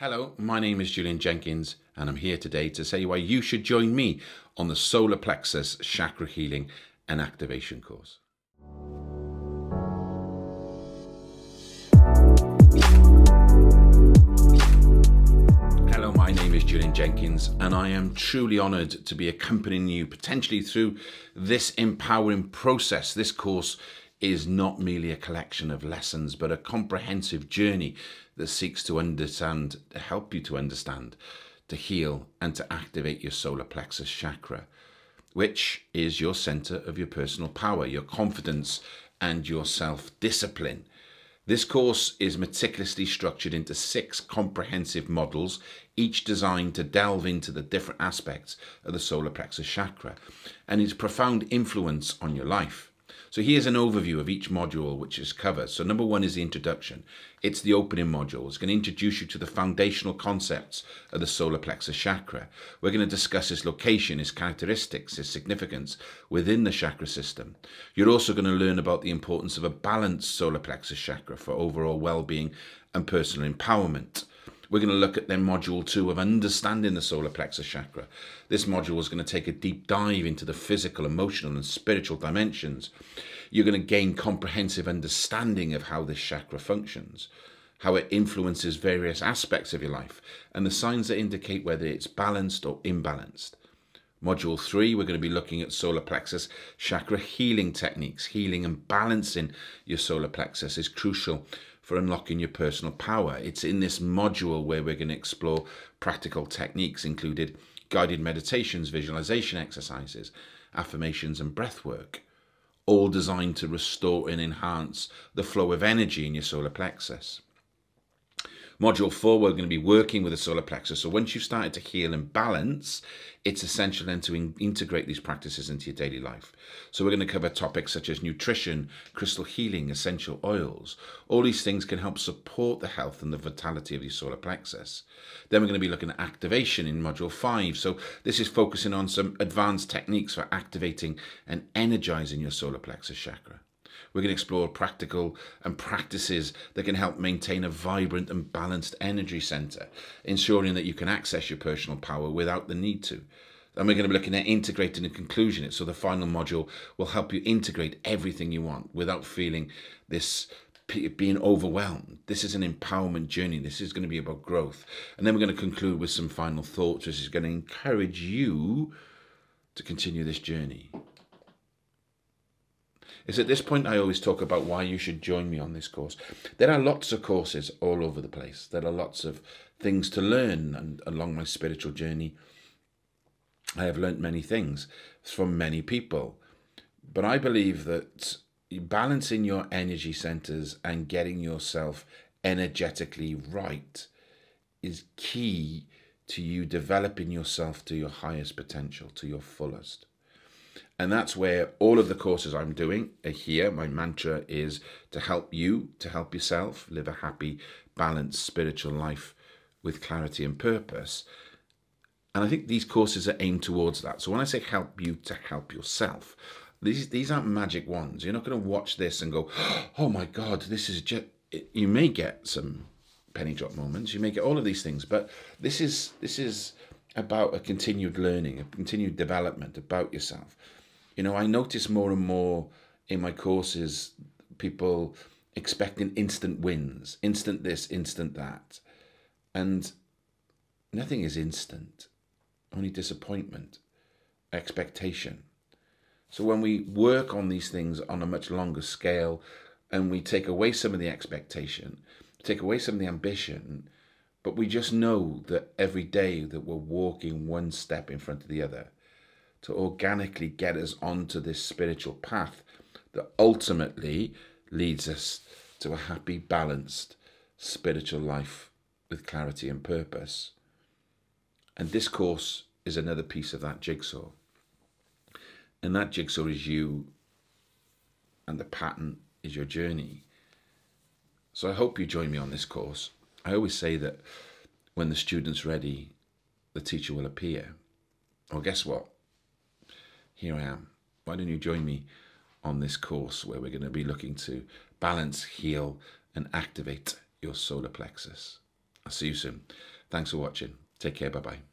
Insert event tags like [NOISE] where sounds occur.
Hello, my name is Julian Jenkins, and I'm here today to say why you should join me on the Solar Plexus Chakra Healing and Activation course. Hello, my name is Julian Jenkins, and I am truly honored to be accompanying you potentially through this empowering process. This course is not merely a collection of lessons, but a comprehensive journey that seeks to understand, to help you to understand, to heal, and to activate your solar plexus chakra, which is your center of your personal power, your confidence, and your self discipline. This course is meticulously structured into six comprehensive models, each designed to delve into the different aspects of the solar plexus chakra and its profound influence on your life. So here's an overview of each module which is covered. So number one is the introduction. It's the opening module. It's going to introduce you to the foundational concepts of the solar plexus chakra. We're going to discuss its location, its characteristics, its significance within the chakra system. You're also going to learn about the importance of a balanced solar plexus chakra for overall well-being and personal empowerment. We're going to look at then module two of understanding the solar plexus chakra. This module is going to take a deep dive into the physical, emotional, and spiritual dimensions. You're going to gain comprehensive understanding of how this chakra functions, how it influences various aspects of your life, and the signs that indicate whether it's balanced or imbalanced. Module 3, we're going to be looking at solar plexus chakra healing techniques. Healing and balancing your solar plexus is crucial for unlocking your personal power. It's in this module where we're going to explore practical techniques included guided meditations, visualization exercises, affirmations and breath work, all designed to restore and enhance the flow of energy in your solar plexus. Module 4, we're going to be working with the solar plexus. So once you've started to heal and balance, it's essential then to in integrate these practices into your daily life. So we're going to cover topics such as nutrition, crystal healing, essential oils. All these things can help support the health and the vitality of your solar plexus. Then we're going to be looking at activation in Module 5. So this is focusing on some advanced techniques for activating and energizing your solar plexus chakra. We're going to explore practical and practices that can help maintain a vibrant and balanced energy center, ensuring that you can access your personal power without the need to. And we're going to be looking at integrating and conclusion it. So the final module will help you integrate everything you want without feeling this being overwhelmed. This is an empowerment journey. This is going to be about growth. And then we're going to conclude with some final thoughts, which is going to encourage you to continue this journey. It's at this point I always talk about why you should join me on this course. There are lots of courses all over the place. There are lots of things to learn and along my spiritual journey. I have learnt many things from many people. But I believe that balancing your energy centers and getting yourself energetically right is key to you developing yourself to your highest potential, to your fullest. And that's where all of the courses I'm doing are here. My mantra is to help you, to help yourself live a happy, balanced spiritual life with clarity and purpose. And I think these courses are aimed towards that. So when I say help you to help yourself, these these aren't magic wands. You're not going to watch this and go, [GASPS] "Oh my God, this is just." You may get some penny drop moments. You may get all of these things, but this is this is about a continued learning, a continued development about yourself. You know, I notice more and more in my courses people expecting instant wins, instant this, instant that. And nothing is instant, only disappointment, expectation. So when we work on these things on a much longer scale and we take away some of the expectation, take away some of the ambition, but we just know that every day that we're walking one step in front of the other to organically get us onto this spiritual path that ultimately leads us to a happy, balanced spiritual life with clarity and purpose. And this course is another piece of that jigsaw. And that jigsaw is you, and the pattern is your journey. So I hope you join me on this course. I always say that when the student's ready, the teacher will appear. Well, guess what? Here I am. Why don't you join me on this course where we're going to be looking to balance, heal, and activate your solar plexus? I'll see you soon. Thanks for watching. Take care. Bye bye.